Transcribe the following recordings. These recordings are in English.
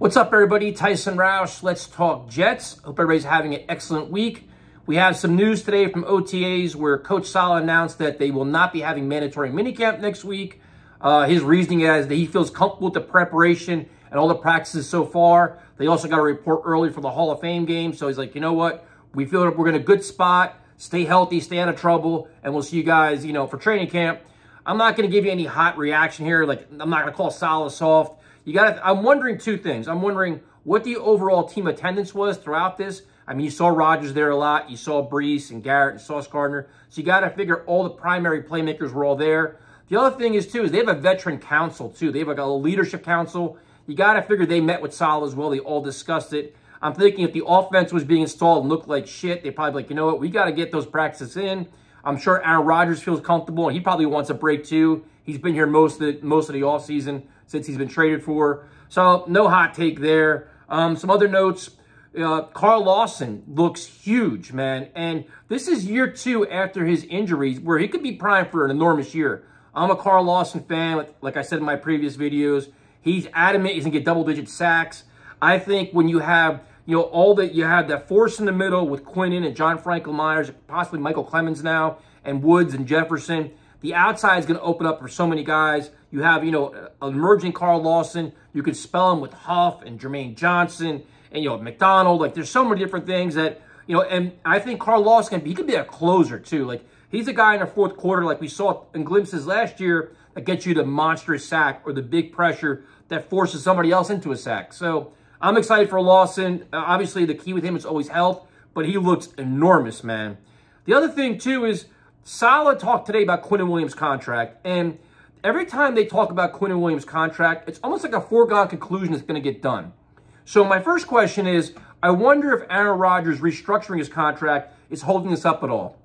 What's up, everybody? Tyson Roush. Let's talk Jets. Hope everybody's having an excellent week. We have some news today from OTAs where Coach Saleh announced that they will not be having mandatory minicamp next week. Uh, his reasoning is that he feels comfortable with the preparation and all the practices so far. They also got a report early for the Hall of Fame game. So he's like, you know what? We feel we're in a good spot. Stay healthy, stay out of trouble, and we'll see you guys, you know, for training camp. I'm not going to give you any hot reaction here. Like, I'm not going to call Saleh soft. You got I'm wondering two things. I'm wondering what the overall team attendance was throughout this. I mean, you saw Rodgers there a lot. You saw Breece and Garrett and Sauce Gardner. So you got to figure all the primary playmakers were all there. The other thing is, too, is they have a veteran council, too. They have like a leadership council. You got to figure they met with Saleh as well. They all discussed it. I'm thinking if the offense was being installed and looked like shit, they probably like, you know what, we got to get those practices in. I'm sure Aaron Rodgers feels comfortable, and he probably wants a break too. He's been here most of the, most of the offseason since he's been traded for. So no hot take there. Um, some other notes. Uh, Carl Lawson looks huge, man. And this is year two after his injuries where he could be primed for an enormous year. I'm a Carl Lawson fan, like I said in my previous videos. He's adamant he's going to get double-digit sacks. I think when you have, you know, all that you have that force in the middle with Quinnen and John Franklin Myers, possibly Micheal Clemons now, and Woods and Jefferson, the outside is going to open up for so many guys. You have, you know, emerging Carl Lawson. You could spell him with Huff and Jermaine Johnson and, you know, McDonald. Like, there's so many different things that, you know, and I think Carl Lawson can be, he could be a closer, too. Like, he's a guy in the fourth quarter, like we saw in glimpses last year, that gets you the monstrous sack or the big pressure that forces somebody else into a sack. So, I'm excited for Lawson. Uh, obviously, the key with him is always health, but he looks enormous, man. The other thing, too, is Saleh talked today about Quinnen Williams' contract, and every time they talk about Quinnen Williams' contract, it's almost like a foregone conclusion it's going to get done. So my first question is, I wonder if Aaron Rodgers restructuring his contract is holding this up at all.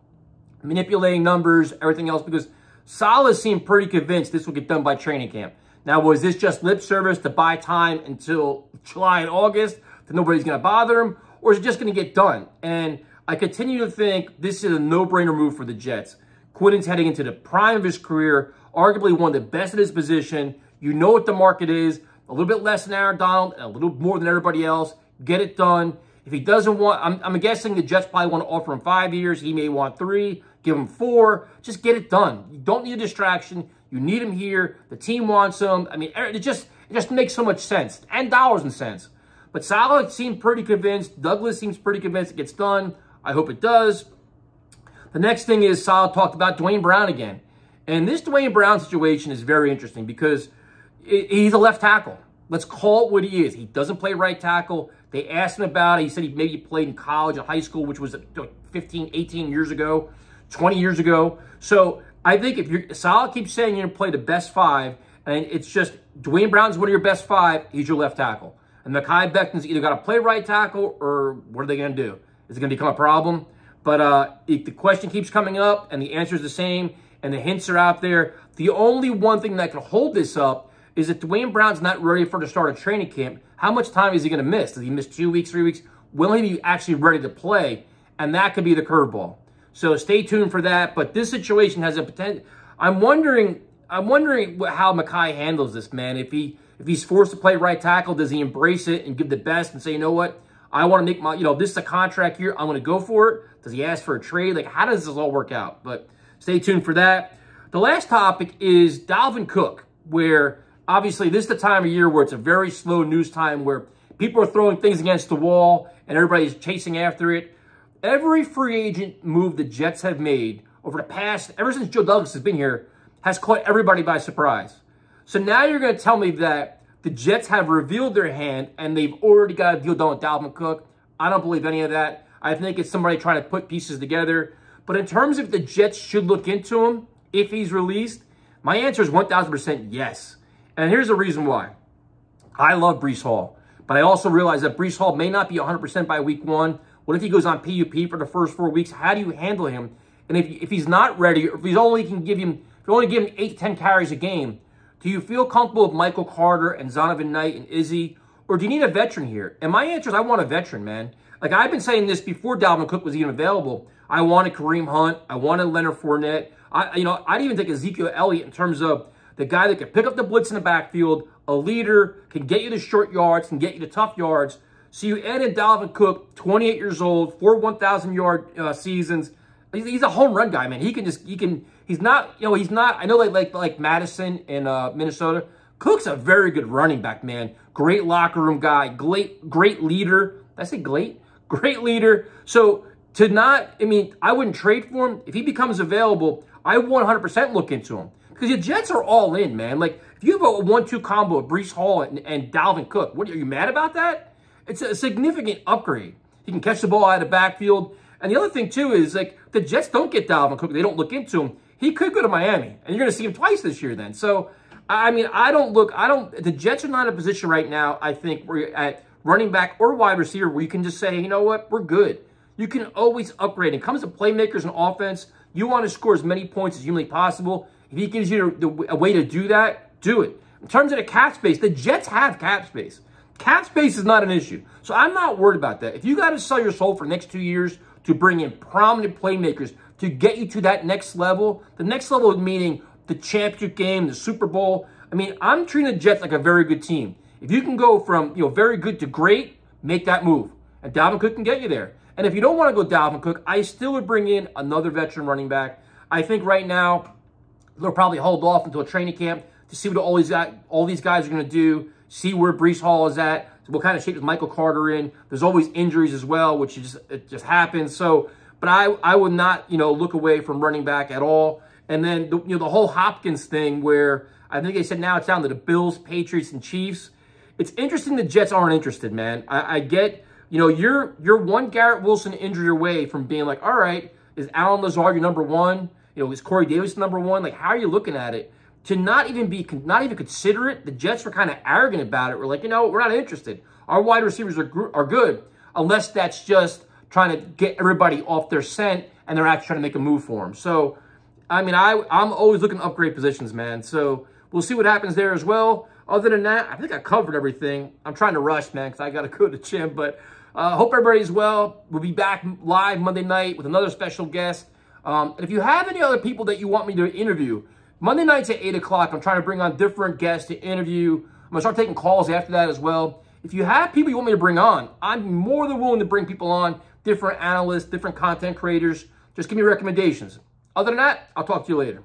Manipulating numbers, everything else, because Saleh seemed pretty convinced this will get done by training camp. Now, was this just lip service to buy time until July and August that nobody's going to bother him? Or is it just going to get done? And I continue to think this is a no-brainer move for the Jets. Quinnen's heading into the prime of his career, arguably one of the best at his position. You know what the market is. A little bit less than Aaron Donald, and a little more than everybody else. Get it done. If he doesn't want, I'm, I'm guessing the Jets probably want to offer him five years. He may want three. Give him four. Just get it done. You don't need a distraction. You need him here. The team wants him. I mean, er, it just it just makes so much sense. And dollars and cents. But Saleh seemed pretty convinced. Douglas seems pretty convinced it gets done. I hope it does. The next thing is Saleh talked about Duane Brown again. And this Duane Brown situation is very interesting because he's a left tackle. Let's call it what he is. He doesn't play right tackle. They asked him about it. He said he maybe played in college and high school, which was 15, 18 years ago, 20 years ago. So I think if you're Saleh keeps saying you're going to play the best five, and it's just Duane Brown's one of your best five, he's your left tackle. And Mekhi Becton's either got to play right tackle or what are they going to do? Is it going to become a problem? But uh, the question keeps coming up and the answer is the same and the hints are out there. The only one thing that can hold this up is if Duane Brown's not ready for the start of training camp, how much time is he going to miss? Does he miss two weeks, three weeks? Will he be actually ready to play? And that could be the curveball. So stay tuned for that. But this situation has a potential. I'm wondering. I'm wondering how Mekhi handles this, man. If he if he's forced to play right tackle, does he embrace it and give the best and say, you know what? I want to make my, you know, this is a contract here. I'm going to go for it. Does he ask for a trade? Like, how does this all work out? But stay tuned for that. The last topic is Dalvin Cook, where obviously this is the time of year where it's a very slow news time where people are throwing things against the wall and everybody's chasing after it. Every free agent move the Jets have made over the past, ever since Joe Douglas has been here, has caught everybody by surprise. So now you're going to tell me that the Jets have revealed their hand and they've already got a deal done with Dalvin Cook. I don't believe any of that. I think it's somebody trying to put pieces together. But in terms of the Jets should look into him if he's released, my answer is 1,000% yes. And here's the reason why. I love Breece Hall, but I also realize that Breece Hall may not be 100% by week one. What if he goes on PUP for the first four weeks? How do you handle him? And if, if he's not ready, or if he's only can give him, if you only give him 8 to 10 carries a game, do you feel comfortable with Michael Carter and Zonovan Knight and Izzy? Or do you need a veteran here? And my answer is I want a veteran, man. Like I've been saying this before Dalvin Cook was even available. I wanted Kareem Hunt. I wanted Leonard Fournette. I, you know, I'd even take Ezekiel Elliott in terms of the guy that could pick up the blitz in the backfield, a leader, can get you the short yards, can get you the tough yards. So you add in Dalvin Cook, 28 years old, four 1,000 yard uh, seasons. He's, he's, a home run guy, man. He can just, he can, he's not, you know, he's not, I know like, like, like Madison in uh, Minnesota. Cook's a very good running back, man. Great locker room guy, great, great leader. Did I say great? Great leader. So to not, I mean, I wouldn't trade for him. If he becomes available, I 100% look into him. Because the Jets are all in, man. Like, if you have a one-two combo of Breece Hall and, and Dalvin Cook, what are you mad about that? It's a significant upgrade. He can catch the ball out of the backfield. And the other thing, too, is, like, the Jets don't get Dalvin Cook. They don't look into him. He could go to Miami. And you're going to see him twice this year then. So, I mean, I don't look, I don't, the Jets are not in a position right now, I think, where at running back or wide receiver where you can just say, you know what, we're good. You can always upgrade. It comes to playmakers and offense. You want to score as many points as humanly possible. If he gives you the, a way to do that, do it. In terms of the cap space, the Jets have cap space. Cap space is not an issue. So I'm not worried about that. If you got to sell your soul for next two years to bring in prominent playmakers to get you to that next level, the next level meaning the championship game, the Super Bowl. I mean, I'm treating the Jets like a very good team. If you can go from, you know, very good to great, make that move. And Dalvin Cook can get you there. And if you don't want to go Dalvin Cook, I still would bring in another veteran running back. I think right now they'll probably hold off until a training camp to see what all these all these guys are going to do, see where Breece Hall is at, what kind of shape is Michael Carter in. There's always injuries as well, which just it just happens. So, but I I would not you know look away from running back at all. And then the, you know the whole Hopkins thing where I think they said now it's down to the Bills, Patriots, and Chiefs. It's interesting the Jets aren't interested, man. I, I get you know you're you're one Garrett Wilson injury away from being like, all right, is Allen Lazard your number one? You know, is Corey Davis number one? Like, how are you looking at it? To not even be, not even consider it, the Jets were kind of arrogant about it. We're like, you know, we're not interested. Our wide receivers are, are good, unless that's just trying to get everybody off their scent and they're actually trying to make a move for them. So, I mean, I, I'm always looking to upgrade positions, man. So we'll see what happens there as well. Other than that, I think I covered everything. I'm trying to rush, man, because I got to go to the gym. But uh, hope everybody's well. We'll be back live Monday night with another special guest. Um, and if you have any other people that you want me to interview, Monday nights at 8 o'clock, I'm trying to bring on different guests to interview. I'm going to start taking calls after that as well. If you have people you want me to bring on, I'm more than willing to bring people on, different analysts, different content creators. Just give me recommendations. Other than that, I'll talk to you later.